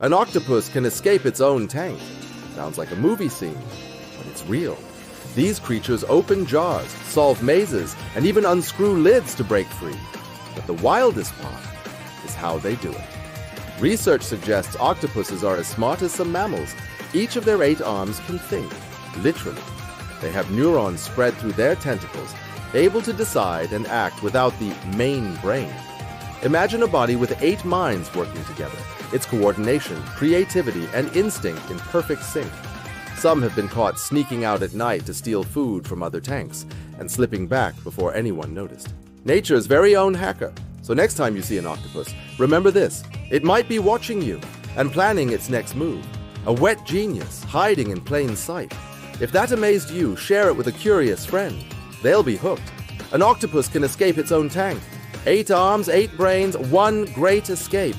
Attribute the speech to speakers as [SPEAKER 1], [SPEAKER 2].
[SPEAKER 1] An octopus can escape its own tank. Sounds like a movie scene, but it's real. These creatures open jars, solve mazes, and even unscrew lids to break free. But the wildest part is how they do it. Research suggests octopuses are as smart as some mammals. Each of their eight arms can think, literally. They have neurons spread through their tentacles, able to decide and act without the main brain. Imagine a body with eight minds working together, its coordination, creativity, and instinct in perfect sync. Some have been caught sneaking out at night to steal food from other tanks and slipping back before anyone noticed. Nature's very own hacker. So next time you see an octopus, remember this it might be watching you and planning its next move. A wet genius hiding in plain sight. If that amazed you, share it with a curious friend. They'll be hooked. An octopus can escape its own tank. Eight arms, eight brains, one great escape.